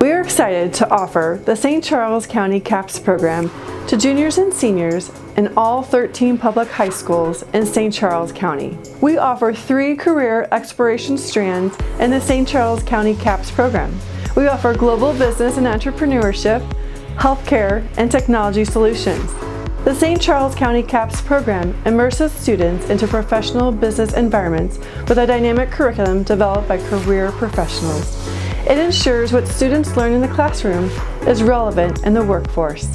We are excited to offer the St. Charles County CAPS program to juniors and seniors in all 13 public high schools in St. Charles County. We offer three career exploration strands in the St. Charles County CAPS program. We offer global business and entrepreneurship, healthcare, and technology solutions. The St. Charles County CAPS program immerses students into professional business environments with a dynamic curriculum developed by career professionals. It ensures what students learn in the classroom is relevant in the workforce.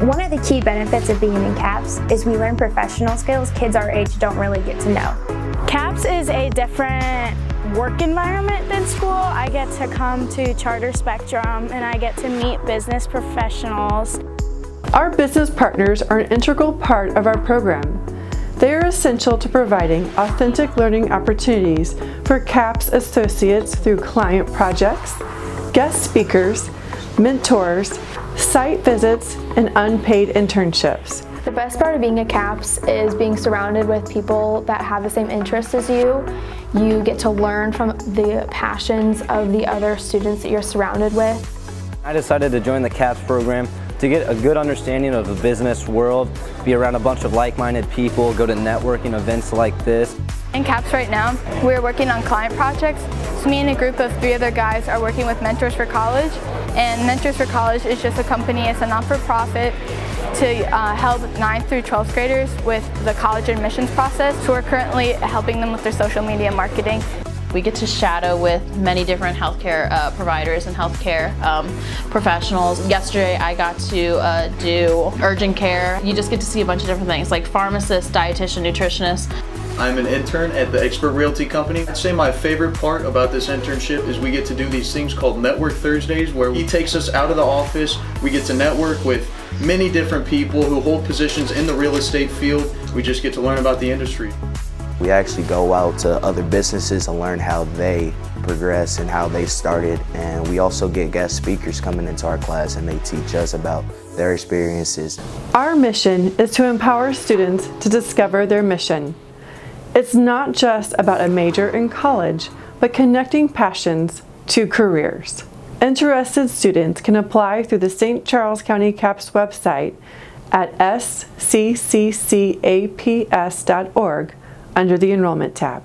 One of the key benefits of being in CAPS is we learn professional skills kids our age don't really get to know. CAPS is a different work environment than school. I get to come to Charter Spectrum and I get to meet business professionals. Our business partners are an integral part of our program. They are essential to providing authentic learning opportunities for CAPS associates through client projects, guest speakers, mentors, site visits, and unpaid internships. The best part of being a CAPS is being surrounded with people that have the same interests as you. You get to learn from the passions of the other students that you're surrounded with. I decided to join the CAPS program to get a good understanding of the business world, be around a bunch of like-minded people, go to networking events like this. In CAPS right now, we're working on client projects. So me and a group of three other guys are working with Mentors for College. And Mentors for College is just a company, it's a non-for-profit to uh, help 9th through 12th graders with the college admissions process. So we're currently helping them with their social media marketing. We get to shadow with many different healthcare uh, providers and healthcare um, professionals. Yesterday I got to uh, do urgent care. You just get to see a bunch of different things like pharmacists, dietitian, nutritionists. I'm an intern at the Expert Realty Company. I'd say my favorite part about this internship is we get to do these things called Network Thursdays where he takes us out of the office, we get to network with many different people who hold positions in the real estate field. We just get to learn about the industry. We actually go out to other businesses and learn how they progress and how they started. And we also get guest speakers coming into our class and they teach us about their experiences. Our mission is to empower students to discover their mission. It's not just about a major in college, but connecting passions to careers. Interested students can apply through the St. Charles County CAPS website at scccaps.org under the Enrollment tab.